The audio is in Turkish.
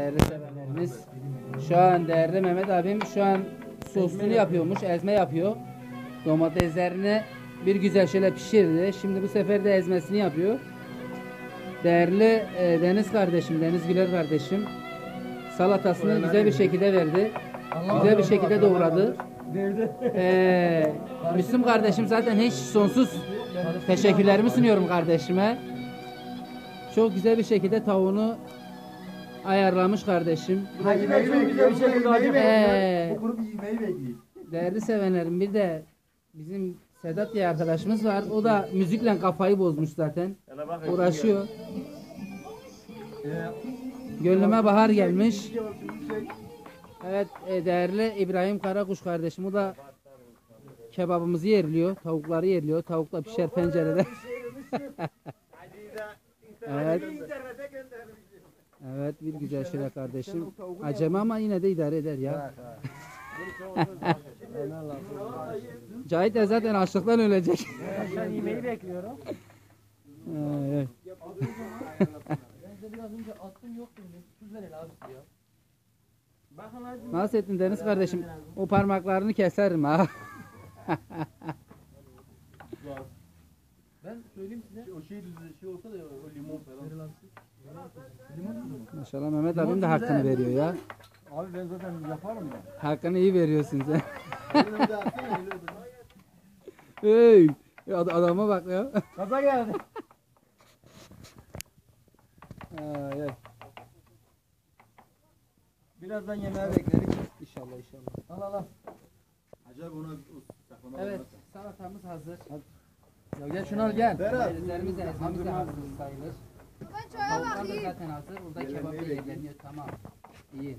Değerli sevenlerimiz. Şu an değerli Mehmet abim şu an sosunu yapıyormuş, ezme yapıyor. Domateslerini bir güzel şöyle pişirdi. Şimdi bu sefer de ezmesini yapıyor. Değerli e, Deniz kardeşim, Deniz Güler kardeşim salatasını güzel bir şekilde verdi. Güzel bir şekilde doğradı. Ee, Müslüm kardeşim zaten hiç sonsuz teşekkürlerimi sunuyorum kardeşime. Çok güzel bir şekilde tavuğunu ayarlamış kardeşim. Yemeği bekliyor. Bu yemeği Ee. bekliyor. Bu grup yemeği bekliyor. Değerli sevenlerim bir de bizim Sedat diye arkadaşımız var. O da müzikle kafayı bozmuş zaten. Uğraşıyor. Gönlüme bahar gelmiş. Evet e, değerli İbrahim Karakuş kardeşim o da kebabımızı yerliyor. Tavukları yerliyor. Tavuk da pişer pencerede. evet. Evet bir güzel şöyle kardeşim. Acemi ama yine de idare eder ya. Cahit de zaten açlıktan ölecek. Ben yemeği bekliyorum. Evet. Bence biraz önce attım yok dedim. Tuz verin abi diyor. Bakın hadi. Nasıl ettin Deniz kardeşim? O parmaklarını keserim ha. Ben söyleyeyim size. O şey şey olsa da o limon falan. Maşallah Mehmet abim de hakkını veriyor ya. Abi ben zaten yaparım da. Hakkını iyi veriyorsun sen. Hey! Ya ad- adama bak ya. Kaza geldi. Ay, ay. Birazdan yemeği bekleriz. İnşallah inşallah. Al al al. Acaba ona. Evet salatamız hazır. Ya gel şunu al gel. Berat. De hazır sayılır. Ben çaya Tavuklar da bakayım. zaten hazır. Burada kebap da tamam. İyi.